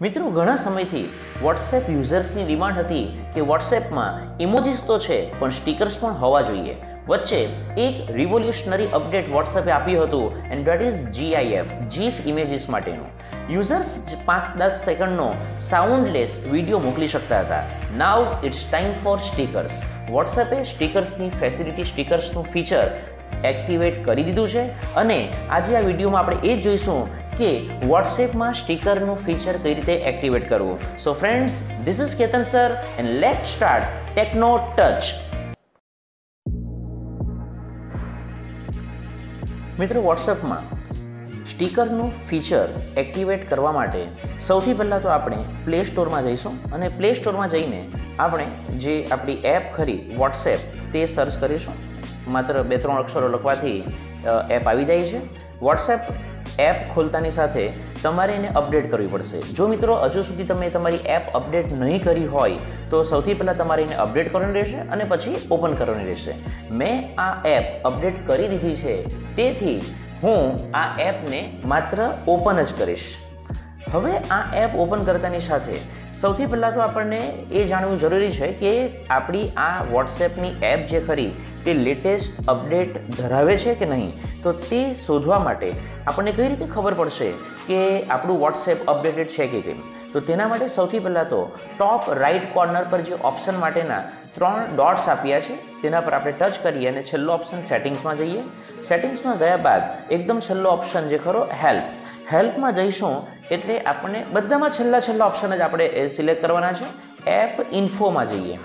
મિત્રો, ઘણા સમયથી વોટ્સએપ યુઝર્સની ડિમાન્ડ હતી કે વોટ્સએપમાં ઇમોજીસ તો છે, પણ સ્ટીકર્સ પણ હોવા જોઈએ. વચ્ચે એક રિવોલ્યુશનરી અપડેટ વોટ્સએપે આપ્યું હતું and that is G I F GIF images માટેનું. યુઝર્સ પાંચ દસ સેકન્ડનો સાઉન્ડલેસ વીડિયો મોકલી શકતા હતા. Now it's time for stickers વોટ્સએપે સ્ટીકર્સની ફેસિલિટી સ્ટીકર્સનું ફીચર એક્ટિવેટ કરી દીધું છે, અને આજે આ વિડીયોમાં આપણે એ જ જોઈશું કે વોટ્સએપમાં સ્ટીકરનું ફીચર કઈ રીતે એક્ટિવેટ કરવું? So friends this is Ketan sir and let start techno touch મિત્રો વોટ્સએપમાં સ્ટીકરનું ફીચર એક્ટિવેટ કરવા માટે સૌથી પહેલાં તો આપણે પ્લે સ્ટોરમાં જઈશું અને પ્લે સ્ટોરમાં જઈને આપણે જે આપણી એપ ખરી વોટ્સએપ તે સર્ચ કરીશું. માત્ર બે ત્રણ અક્ષરો લખવાથી એપ આવી જાય છે. વોટ્સએપ એપ ખોલતાની સાથે તમારે એને અપડેટ કરવી પડશે. જો મિત્રો, હજુ સુધી તમે તમારી એપ અપડેટ નહીં કરી હોય, તો સૌથી પહેલાં તમારે એને અપડેટ કરવાની રહેશે અને પછી ઓપન કરવાની રહેશે. મેં આ એપ અપડેટ કરી દીધી છે, તેથી હું આ એપને માત્ર ઓપન જ કરીશ. હવે આ એપ ઓપન કરતાની સાથે સૌથી પહેલાં તો આપણને એ જાણવું જરૂરી છે કે આપણી આ વોટ્સએપની એપ જે ખરી તે લેટેસ્ટ અપડેટ ધરાવે છે કે નહીં? તો તે શોધવા માટે આપણને કઈ રીતે ખબર પડશે કે આપણું વોટ્સએપ અપડેટેડ છે કે કેમ? તો તેના માટે સૌથી પહેલાં તો ટોપ રાઇટ કોર્નર પર જે ઓપ્શન માટેના ત્રણ ડોટ્સ આપ્યા છે, તેના પર આપણે ટચ કરીએ અને છેલ્લો ઓપ્શન સેટિંગ્સમાં જઈએ. સેટિંગ્સમાં ગયા બાદ એકદમ છેલ્લો ઓપ્શન જે ખરો હેલ્પ હેલ્પમાં જઈશું એટલે આપણને બધામાં છેલ્લા છેલ્લા ઓપ્શન જ આપણે સિલેક્ટ કરવાના છે. એપ ઇન્ફોમાં જઈએ.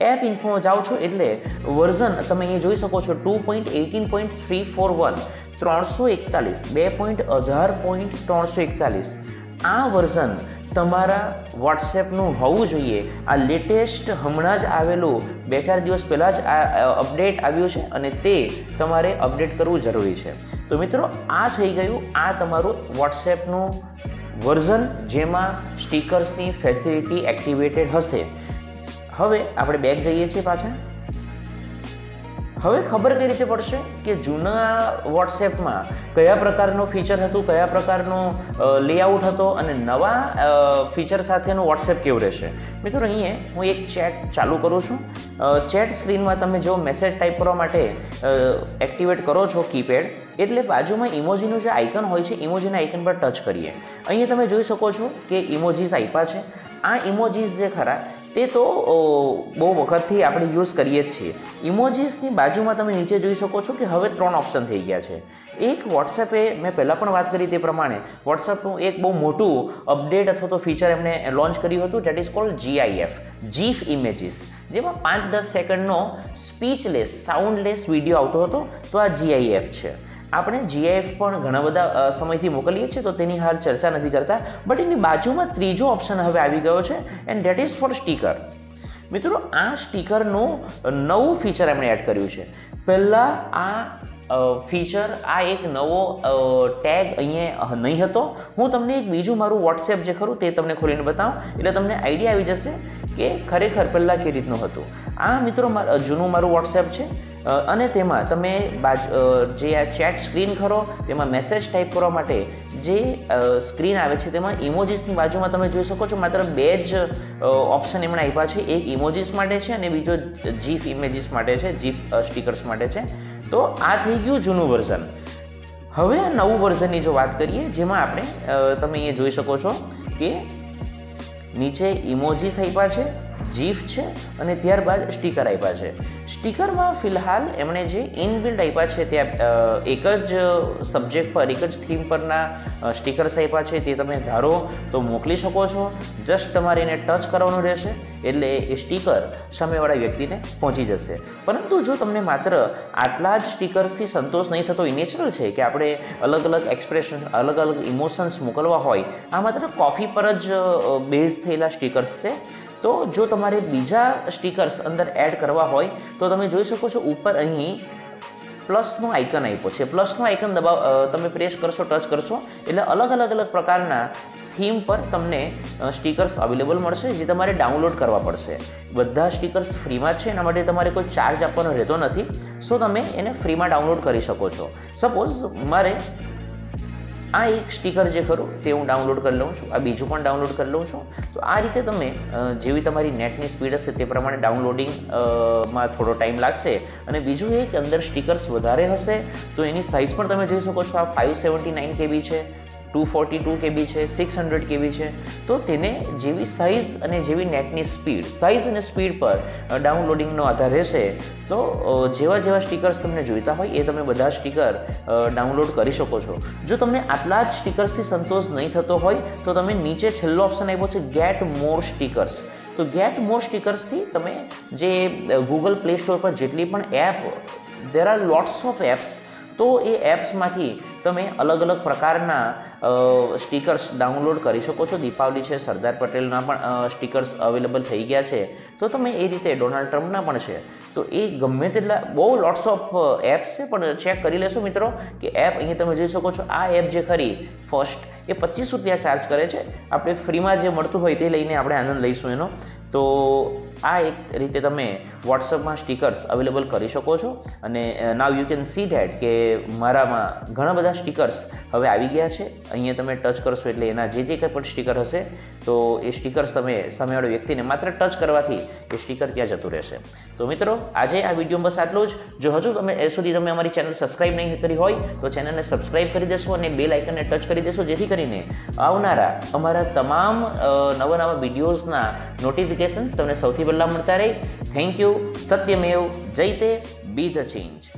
એપ ઇન્ફોમાં જાઓ છો એટલે વર્ઝન તમે અહીંયા જોઈ શકો છો two point eighteen point three four one, ત્રણસો એકતાલીસ, બે પોઈન્ટ અઢાર પોઈન્ટ ત્રણસો એકતાલીસ. આ વર્ઝન તમારા વોટ્સએપનું હોવું જોઈએ. આ લેટેસ્ટ હમણાં જ આવેલું, બે ચાર દિવસ પહેલાં જ આ અપડેટ આવ્યું છે અને તે તમારે અપડેટ કરવું જરૂરી છે. તો મિત્રો, આ થઈ ગયું, આ તમારું વોટ્સએપનું વર્ઝન, જેમાં સ્ટીકર્સની ફેસિલિટી એક્ટિવેટેડ હશે. હવે આપણે બેગ જઈએ છીએ પાછા. હવે ખબર કઈ રીતે પડશે કે જૂના વોટ્સએપમાં કયા પ્રકારનું ફીચર હતું, કયા પ્રકારનું લેઆઉટ હતો અને નવા ફીચર સાથેનું વોટ્સએપ કેવું રહેશે? મિત્રો, અહીંયા હું એક ચેટ ચાલુ કરું છું. ચેટ સ્ક્રીનમાં તમે જો મેસેજ ટાઈપ કરવા માટે એક્ટિવેટ કરો છો કીપેડ એટલે બાજુમાં ઇમોજીનું જે આઇકન હોય છે ઇમોજીના આઇકન પર ટચ કરીએ. અહીંયા તમે જોઈ શકો છો કે ઇમોજીસ આપ્યા છે. આ ઇમોજીસ જે ખરા તે તો બહુ વખતથી આપણે યુઝ કરીએ જ છીએ. ઇમોજીસની બાજુમાં તમે નીચે જોઈ શકો છો કે હવે ત્રણ ઓપ્શન થઈ ગયા છે. એક વોટ્સએપે મેં પહેલાં પણ વાત કરી તે પ્રમાણે વોટ્સએપનું એક બહુ મોટું અપડેટ અથવા તો ફીચર એમણે લોન્ચ કર્યું હતું that is called GIF GIF images જેમાં પાંચ દસ સેકન્ડનો સ્પીચલેસ સાઉન્ડલેસ વીડિયો આવતો હતો, તો આ જીઆઈએફ છે. આપણે જીઆઈએફ પણ ઘણા બધા સમયથી મોકલીએ છીએ, તો તેની હાલ ચર્ચા નથી કરતા. બટ એની બાજુમાં ત્રીજો ઓપ્શન હવે આવી ગયો છે and that is for sticker મિત્રો, આ સ્ટીકરનું નવું ફીચર એમણે એડ કર્યું છે. પહેલાં આ ફીચર આ એક નવો ટેગ અહીંયા નહીં હતો. હું તમને એક બીજું મારું વોટ્સએપ જે ખરું તે તમને ખોલીને બતાવું. એટલે તમને આઈડિયા આવી જશે. કે ખરેખર પહેલાં કઈ રીતનું હતું. આ મિત્રો જૂનું મારું વોટ્સએપ છે. અને તેમાં તમે બાજ જે આ ચેટ સ્ક્રીન ખરો, તેમાં મેસેજ ટાઈપ કરવા માટે જે સ્ક્રીન આવે છે, તેમાં ઇમોજીસની બાજુમાં તમે જોઈ શકો છો, માત્ર બે જ ઓપ્શન એમણે આપ્યા છે. એક ઇમોજીસ માટે છે અને બીજો જીફ ઇમેજીસ માટે છે જીફ સ્ટીકર્સ માટે છે. તો આ થઈ ગયું જૂનું વર્ઝન હવે આ નવું વર્ઝનની જો વાત કરીએ, જેમાં આપણે તમે અહીંયા જોઈ શકો છો કે નીચે ઇમોજીસ આપ્યા છે. જીફ છે અને ત્યારબાદ સ્ટીકર આપ્યા છે. સ્ટીકરમાં ફિલહાલ એમણે જે ઇનબિલ્ડ આપ્યા છે ત્યાં એક જ સબ્જેક્ટ પર, એક જ થીમ પરના સ્ટીકર્સ આપ્યા છે તે તમે ધારો તો મોકલી શકો છો. જસ્ટ તમારે એને ટચ કરવાનું રહેશે એટલે એ સ્ટીકર સામેવાળા વ્યક્તિને પહોંચી જશે. પરંતુ જો તમને માત્ર આટલા જ સ્ટીકર્સથી સંતોષ નહીં થતો એ નેચરલ છે કે આપણે અલગ અલગ એક્સપ્રેશન અલગ અલગ ઇમોશન્સ મોકલવા હોય, આ માત્ર કોફી પર જ બેઝ થયેલા સ્ટીકર્સ છે. તો જો તમારે બીજા સ્ટીકર્સ અંદર એડ કરવા હોય, તો તમે જોઈ શકો છો ઉપર અહીં પ્લસનું આઇકન આપ્યો છે. પ્લસનું આઇકન દબાવ તમે પ્રેસ કરશો ટચ કરશો, એટલે અલગ અલગ અલગ પ્રકારના થીમ પર તમને સ્ટીકર્સ અવેલેબલ મળશે, જે તમારે ડાઉનલોડ કરવા પડશે. બધા સ્ટીકર્સ ફ્રીમાં છે, એના માટે તમારે કોઈ ચાર્જ આપવાનો રહેતો નથી. સો તમે એને ફ્રીમાં ડાઉનલોડ કરી શકો છો. સપોઝ મારે આ એક સ્ટીકર જે ખરું તે હું ડાઉનલોડ કરી લઉં છું. આ બીજું પણ ડાઉનલોડ કરી લઉં છું. તો આ રીતે તમે જેવી તમારી નેટની સ્પીડ હશે તે પ્રમાણે ડાઉનલોડિંગમાં થોડો ટાઈમ લાગશે. અને બીજું એ કે અંદર સ્ટીકર્સ વધારે હશે, તો એની સાઇઝ પણ તમે જોઈ શકો છો. આ ફાઇવ સેવન્ટી નાઇન કેબી છે. ટુ ફોર્ટી ટુ કેબી છે, સિક્સ હંડ્રેડ કેબી છે. તો તેને જેવી સાઇઝ અને જેવી નેટની સ્પીડ સાઇઝ અને સ્પીડ પર ડાઉનલોડિંગનો આધાર રહેશે, તો જેવા જેવા સ્ટીકર્સ તમને જોઈતા હોય, એ તમે બધા સ્ટીકર ડાઉનલોડ કરી શકો છો. જો તમને આટલા જ સ્ટીકર્સથી સંતોષ નહીં થતો હોય, તો તમે નીચે છેલ્લો ઓપ્શન આપ્યો છે ગેટ મોર સ્ટીકર્સ તો ગેટ મોર સ્ટીકર્સથી તમે જે ગૂગલ પ્લે સ્ટોર પર જેટલી પણ app there are lots of apps તો એ એપ્સમાંથી તમે અલગ અલગ પ્રકારના સ્ટીકર્સ ડાઉનલોડ કરી શકો છો. દીપાવલી છે, સરદાર પટેલના પણ સ્ટીકર્સ અવેલેબલ થઈ ગયા છે. તો તમે એ રીતે ડોનાલ્ડ ટ્રમ્પના પણ છે. તો એ ગમે તેટલા, બહુ લોટ્સ ઓફ એપ્સ છે, પણ ચેક કરી લેશો મિત્રો કે એપ અહીંયા તમે જોઈ શકો છો. આ એપ જે ખરી ફર્સ્ટ એ પચીસ રૂપિયા ચાર્જ કરે છે. આપણે ફ્રીમાં જે મળતું હોય તે લઈને આપણે આનંદ લઈશું એનો. તો આ એક રીતે તમે વોટ્સઅપમાં સ્ટીકર્સ અવેલેબલ કરી શકો છો. અને now you can see that કે મારામાં ઘણા બધા સ્ટીકર્સ હવે આવી ગયા છે. અહીંયા તમે ટચ કરશો એટલે એના જે જે કંઈ પણ સ્ટીકર હશે, તો એ સ્ટીકર્સ તમે સામેવાળો વ્યક્તિને માત્ર ટચ કરવાથી એ સ્ટીકર ત્યાં જતું રહેશે. તો મિત્રો, આજે આ વીડિયો બસ આટલું જ. જો હજુ તમે એ સુધી તમે અમારી ચેનલ સબસ્ક્રાઈબ નહીં કરી હોય, તો ચેનલને સબસ્ક્રાઈબ કરી દેશો અને બે લાઇકનને ટચ કરી દેશો, જેથી કરીને આવનારા અમારા તમામ નવા નવા વિડીયોઝના નોટિફિકેશન્સ તમને સૌથી પહેલાં મળતા રહે. થેન્ક યુ સત્યમેવ જયતે બી ધ ચેન્જ